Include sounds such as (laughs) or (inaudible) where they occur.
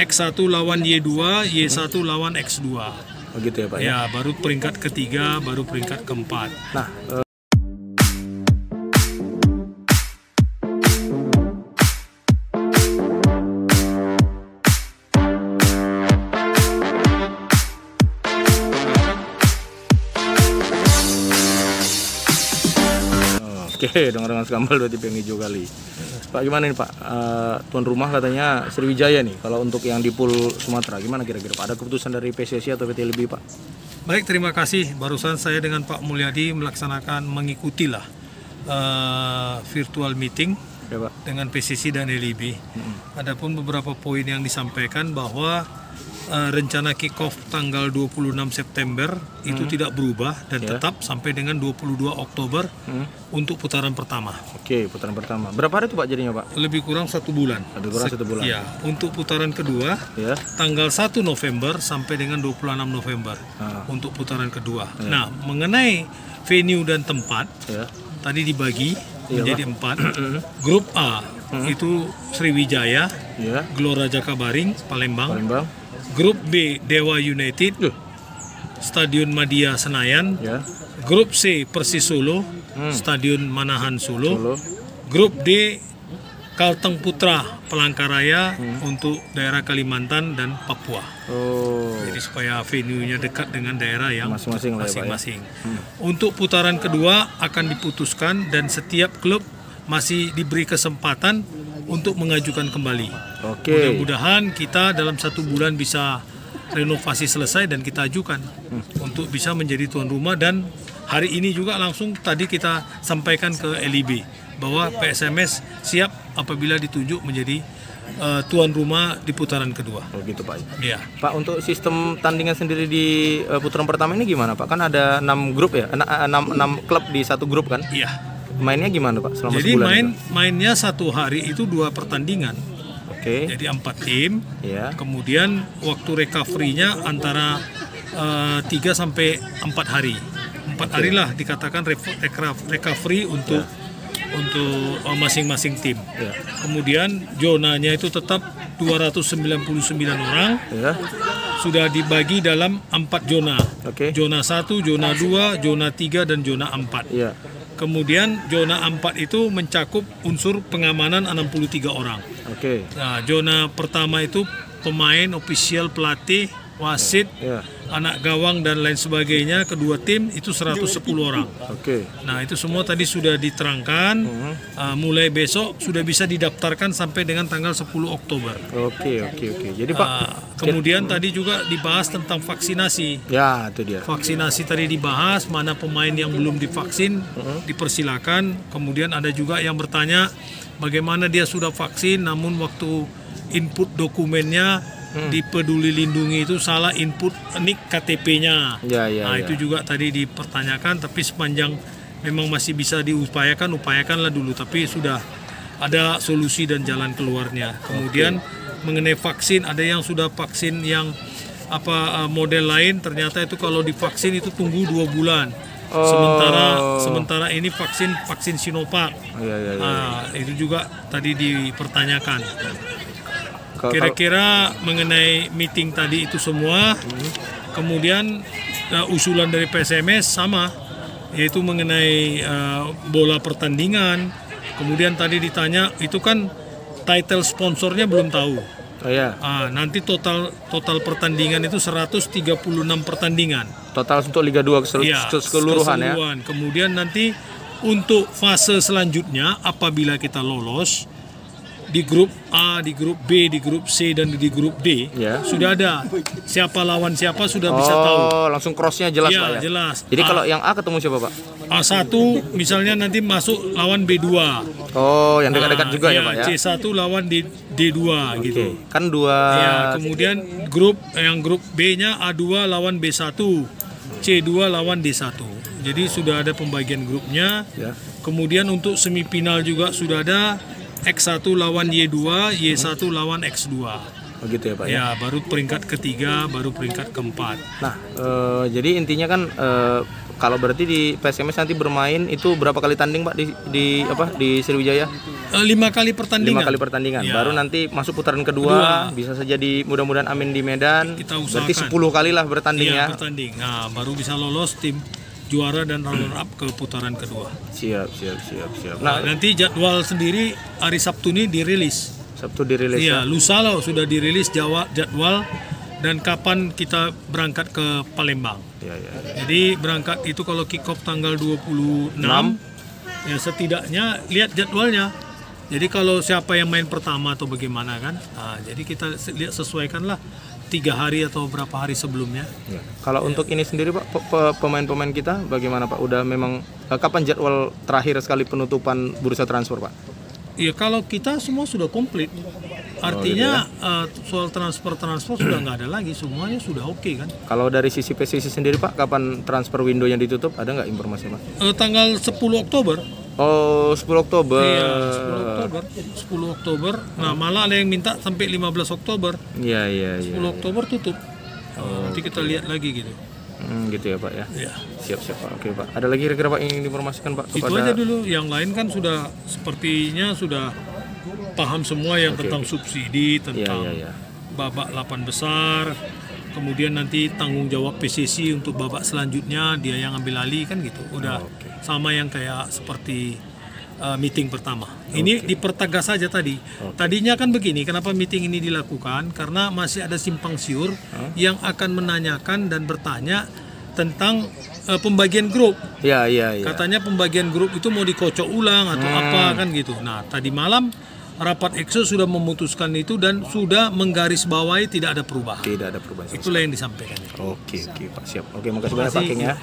X1 lawan Y2, Y1 lawan X2. Begitu ya Pak ya. Ya, baru peringkat ketiga, baru peringkat keempat. Nah, eh, (laughs) Oke, dengan skambal dua tipe yang hijau kali. Pak gimana nih Pak? Eh, tuan rumah katanya Sriwijaya nih. Kalau untuk yang di pool Sumatera gimana kira-kira Pak? Ada keputusan dari PSSI atau PT LB Pak? Baik, terima kasih. Barusan saya dengan Pak Mulyadi melaksanakan mengikutilah eh, virtual meeting. Dengan PCC dan LIB. Adapun beberapa poin yang disampaikan bahwa eh, rencana kick off tanggal 26 September itu tidak berubah dan Ya. tetap sampai dengan 22 Oktober Hmm. untuk putaran pertama. Oke, putaran pertama. Berapa hari tuh Pak jadinya Pak? Lebih kurang satu bulan. Lebih kurang satu bulan. Ya, untuk putaran kedua Ya. tanggal 1 November sampai dengan 26 November Ah. untuk putaran kedua. Nah, mengenai venue dan tempat Ya. tadi dibagi menjadi empat. Grup A itu Sriwijaya, Ya. Gelora Jakabaring, Palembang. Palembang. Grup B Dewa United, Duh. Stadion Madia Senayan. Ya. Grup C Persis Solo, Stadion Manahan Solo. Solo. Grup D Kalteng Putra Pelangkaraya untuk daerah Kalimantan dan Papua. Oh. Jadi supaya venue-nya dekat dengan daerah yang Masing-masing ya, ya? masing-masing. Untuk putaran kedua akan diputuskan dan setiap klub masih diberi kesempatan untuk mengajukan kembali. Oke. Mudah-mudahan kita dalam satu bulan bisa renovasi selesai dan kita ajukan untuk bisa menjadi tuan rumah dan hari ini juga langsung tadi kita sampaikan ke LIB bahwa PSMS siap apabila ditunjuk menjadi eh, tuan rumah di putaran kedua. Oh gitu Pak. Ya. Pak untuk sistem tandingan sendiri di eh, putaran pertama ini gimana Pak? Kan ada 6 grup ya, 6, 6 klub di satu grup kan? Iya. Mainnya gimana Pak selama Jadi sebulan? main itu? mainnya satu hari itu dua pertandingan. Oke. Jadi empat tim. Ya. Kemudian waktu recovery-nya antara eh, 3 sampai 4 hari. Empat hari lah dikatakan recovery untuk untuk eh, masing-masing tim. Ya. Kemudian zonanya itu tetap 299 orang Ya. sudah dibagi dalam empat zona. Oke. Zona 1, zona 2, zona 3 dan zona 4. Iya. Kemudian zona 4 itu mencakup unsur pengamanan 63 orang. Oke. Nah, zona pertama itu pemain, ofisial, pelatih, wasit, Ya. anak gawang dan lain sebagainya. Kedua tim itu 110 orang. Oke. Nah, itu semua tadi sudah diterangkan. Ah, mulai besok sudah bisa didaftarkan sampai dengan tanggal 10 Oktober. Oke, oke, oke. Jadi Pak, Ah, kemudian tadi juga dibahas tentang vaksinasi. ya itu dia. Vaksinasi tadi dibahas, mana pemain yang belum divaksin dipersilakan. Kemudian ada juga yang bertanya bagaimana dia sudah vaksin namun waktu input dokumennya di Peduli Lindungi itu salah input nik KTP-nya. Ya, ya, nah, ya. itu juga tadi dipertanyakan tapi sepanjang memang masih bisa diupayakan, upayakanlah dulu tapi sudah ada solusi dan jalan keluarnya. Kemudian mengenai vaksin ada yang sudah vaksin yang apa eh, model lain ternyata itu kalau divaksin itu tunggu dua bulan. Sementara sementara ini vaksin vaksin Sinovac. Iya, iya, iya. Ah, itu juga tadi dipertanyakan. Kira-kira mengenai meeting tadi itu semua, kemudian uh, usulan dari PSMS sama, yaitu mengenai uh, bola pertandingan. Kemudian tadi ditanya itu kan title sponsornya belum tahu. Oh ya, Ah, nanti total total pertandingan itu 136 pertandingan. total untuk Liga 2 kesel- Iya, keseluruhan ya. keseluruhan. Kemudian nanti untuk fase selanjutnya apabila kita lolos di grup A, di grup B, di grup C dan di grup D Ya. sudah ada siapa lawan siapa sudah bisa tahu. Oh, langsung crossnya jelas Iya, Pak ya. jelas. Jadi A- kalau yang A ketemu siapa Pak? A1 misalnya nanti masuk lawan B2. Oh, yang dekat-dekat Ah, juga ya iya, Pak ya. C1 lawan D, D2 gitu. Oke, kan dua Ya, kemudian grup yang grup B-nya A2 lawan B1, C2 lawan D1. Jadi sudah ada pembagian grupnya. Ya. Kemudian untuk semifinal juga sudah ada X1 lawan Y2, Y1 lawan X2. Begitu ya Pak ya. Ya, baru peringkat ketiga, baru peringkat keempat. Nah, eh, jadi intinya kan eh, kalau berarti di PSMS nanti bermain itu berapa kali tanding Pak di, di apa di Sriwijaya? Eh, lima kali pertandingan. Lima kali pertandingan. Ya. Baru nanti masuk putaran kedua, bisa saja di mudah-mudahan Amin di Medan. Kita Berarti usahakan. 10 kali lah bertanding Iya, ya. bertanding. Nah, baru bisa lolos tim juara dan runner up ke putaran kedua. Siap, siap, siap, siap. Nah, nanti jadwal sendiri hari Sabtu ini dirilis. Sabtu dirilis ya. Iya, lusa loh sudah dirilis Jawa jadwal dan kapan kita berangkat ke Palembang. Iya, iya, iya. Jadi berangkat itu kalau kick off tanggal 26 ya setidaknya lihat jadwalnya. Jadi kalau siapa yang main pertama atau bagaimana kan, nah, jadi kita lihat sesuaikanlah tiga hari atau berapa hari sebelumnya. Ya. Kalau untuk ini sendiri Pak, pe- pe- pemain-pemain kita bagaimana Pak? Udah memang eh, kapan jadwal terakhir sekali penutupan bursa transfer Pak? Ya kalau kita semua sudah komplit, artinya eh, soal transfer transfer sudah nggak ada lagi, semuanya sudah oke kan. Kalau dari sisi PSSI sendiri Pak, kapan transfer window yang ditutup? Ada nggak informasi Pak? Eh, tanggal 10 Oktober Oh, 10 Oktober. Iya, 10 Oktober. 10 Oktober. Nah, malah ada yang minta sampai 15 Oktober. Iya, iya, iya. 10 Oktober tutup. Nah, nanti kita lihat lagi gitu. Hmm, gitu ya Pak ya. Ya. Siap, siap Pak. Oke Pak. Ada lagi kira-kira Pak yang diinformasikan Pak Itu kepada aja dulu. Yang lain kan sudah sepertinya sudah paham semua yang tentang subsidi, Iya, tentang iya, iya. babak 8 besar. Kemudian nanti tanggung jawab PCC untuk babak selanjutnya dia yang ambil alih kan gitu. Udah sama yang kayak seperti uh, meeting pertama. Ini dipertegas saja tadi. Tadinya kan begini, kenapa meeting ini dilakukan? Karena masih ada simpang siur yang akan menanyakan dan bertanya tentang uh, pembagian grup. Iya, iya, iya. Katanya pembagian grup itu mau dikocok ulang atau apa kan gitu. Nah, tadi malam rapat EXO sudah memutuskan itu dan sudah menggarisbawahi tidak ada perubahan. Tidak ada perubahan. Itulah yang disampaikan. Oke, oke Pak. Siap. Oke, makasih banyak Pak King ya.